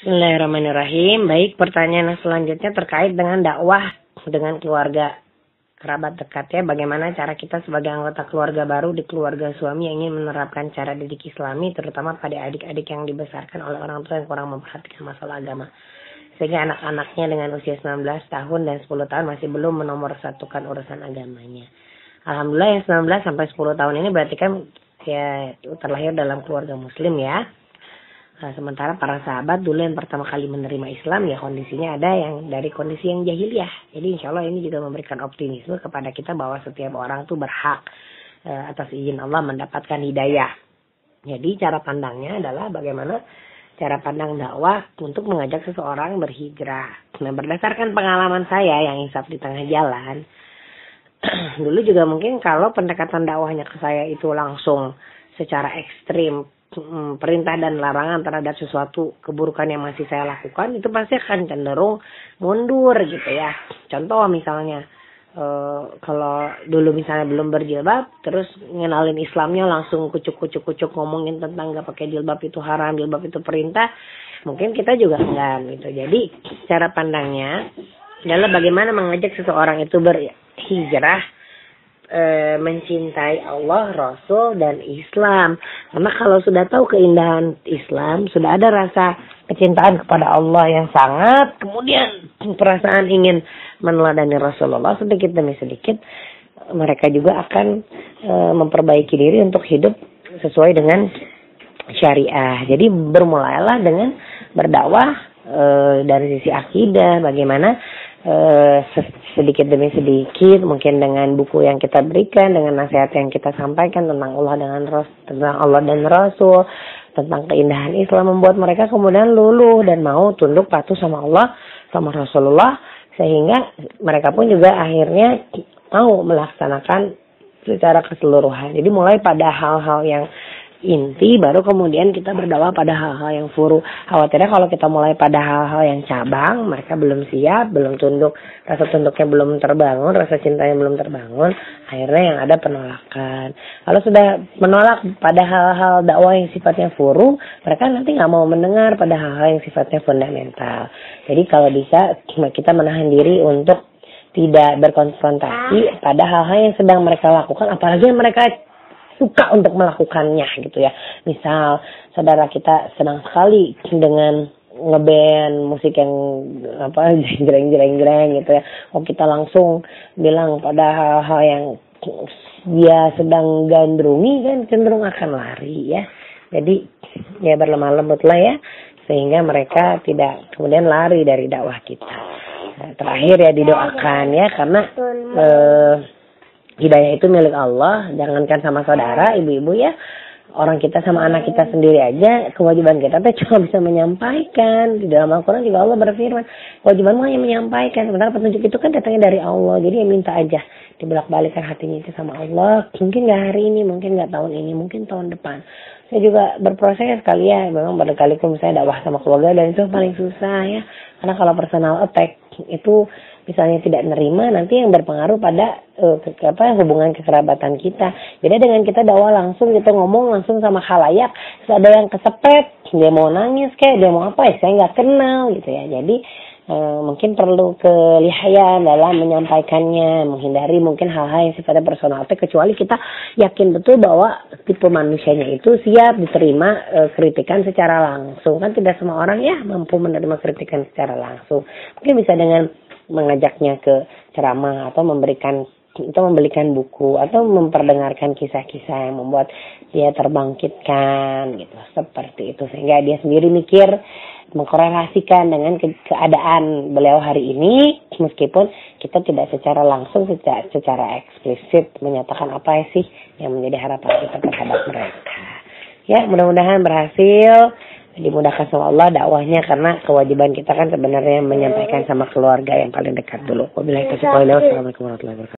Bismillahirrahmanirrahim. Baik, pertanyaan selanjutnya terkait dengan dakwah dengan keluarga kerabat dekat ya. Bagaimana cara kita sebagai anggota keluarga baru di keluarga suami yang ingin menerapkan cara didik islami terutama pada adik-adik yang dibesarkan oleh orang tua yang kurang memperhatikan masalah agama. Sehingga anak-anaknya dengan usia 19 tahun dan 10 tahun masih belum menomorsatukan urusan agamanya. Alhamdulillah yang 19 sampai 10 tahun ini berarti kan ya terlahir dalam keluarga muslim ya Nah, sementara para sahabat dulu yang pertama kali menerima Islam ya kondisinya ada yang dari kondisi yang jahiliyah. Jadi insya Allah ini juga memberikan optimisme kepada kita bahwa setiap orang tuh berhak uh, atas izin Allah mendapatkan hidayah. Jadi cara pandangnya adalah bagaimana cara pandang dakwah untuk mengajak seseorang berhijrah. Nah berdasarkan pengalaman saya yang insaf di tengah jalan, dulu juga mungkin kalau pendekatan dakwahnya ke saya itu langsung secara ekstrim perintah dan larangan terhadap sesuatu keburukan yang masih saya lakukan itu pasti akan cenderung mundur gitu ya. Contoh misalnya e, kalau dulu misalnya belum berjilbab terus ngenalin Islamnya langsung kucuk-kucuk-kucuk ngomongin tentang gak pakai jilbab itu haram, jilbab itu perintah, mungkin kita juga enggak gitu. Jadi cara pandangnya adalah bagaimana mengajak seseorang itu berhijrah e, mencintai Allah, Rasul dan Islam. Karena kalau sudah tahu keindahan Islam, sudah ada rasa kecintaan kepada Allah yang sangat, kemudian perasaan ingin meneladani Rasulullah sedikit demi sedikit, mereka juga akan e, memperbaiki diri untuk hidup sesuai dengan syariah. Jadi bermulailah dengan berdakwah e, dari sisi akidah, bagaimana sedikit demi sedikit mungkin dengan buku yang kita berikan dengan nasihat yang kita sampaikan tentang Allah dengan Ras tentang Allah dan Rasul tentang keindahan Islam membuat mereka kemudian luluh dan mau tunduk patuh sama Allah sama Rasulullah sehingga mereka pun juga akhirnya mau melaksanakan secara keseluruhan. Jadi mulai pada hal-hal yang inti baru kemudian kita berdakwah pada hal-hal yang furu. Khawatirnya kalau kita mulai pada hal-hal yang cabang, mereka belum siap, belum tunduk, rasa tunduknya belum terbangun, rasa cintanya belum terbangun, akhirnya yang ada penolakan. Kalau sudah menolak pada hal-hal dakwah yang sifatnya furu, mereka nanti nggak mau mendengar pada hal-hal yang sifatnya fundamental. Jadi kalau bisa kita menahan diri untuk tidak berkonfrontasi pada hal-hal yang sedang mereka lakukan, apalagi yang mereka suka untuk melakukannya gitu ya. Misal saudara kita senang sekali dengan ngeband musik yang apa jreng jreng jreng gitu ya. Oh kita langsung bilang pada hal-hal yang dia sedang gandrungi kan cenderung akan lari ya. Jadi ya berlemah lembut lah ya sehingga mereka tidak kemudian lari dari dakwah kita. Nah, terakhir ya didoakan ya karena eh, hidayah itu milik Allah jangankan sama saudara ibu-ibu ya. Orang kita sama anak kita sendiri aja kewajiban kita tuh cuma bisa menyampaikan. Di dalam Al-Quran juga Allah berfirman kewajibanmu hanya menyampaikan sementara petunjuk itu kan datangnya dari Allah. Jadi ya minta aja dibelak balikan hatinya itu sama Allah. Mungkin nggak hari ini mungkin nggak tahun ini mungkin tahun depan. Saya juga berproses kali ya memang berkali kali misalnya dakwah sama keluarga dan itu paling susah ya. Karena kalau personal attack itu misalnya tidak nerima nanti yang berpengaruh pada uh, ke, apa hubungan kekerabatan kita. Beda dengan kita dakwah langsung kita ngomong langsung sama khalayak, ada yang kesepet, dia mau nangis kayak dia mau apa ya saya nggak kenal gitu ya. Jadi uh, mungkin perlu kelihayan dalam menyampaikannya, menghindari mungkin hal-hal yang sifatnya personal. Kecuali kita yakin betul bahwa tipe manusianya itu siap diterima uh, kritikan secara langsung. Kan tidak semua orang ya mampu menerima kritikan secara langsung. Mungkin bisa dengan mengajaknya ke ceramah atau memberikan atau membelikan buku atau memperdengarkan kisah-kisah yang membuat dia terbangkitkan gitu. Seperti itu. Sehingga dia sendiri mikir mengkorelasikan dengan ke keadaan beliau hari ini meskipun kita tidak secara langsung secara, secara eksplisit menyatakan apa sih yang menjadi harapan kita terhadap mereka. Ya mudah-mudahan berhasil dimudahkan sama Allah dakwahnya karena kewajiban kita kan sebenarnya menyampaikan sama keluarga yang paling dekat dulu. Wabillahi taufiq warahmatullahi wabarakatuh.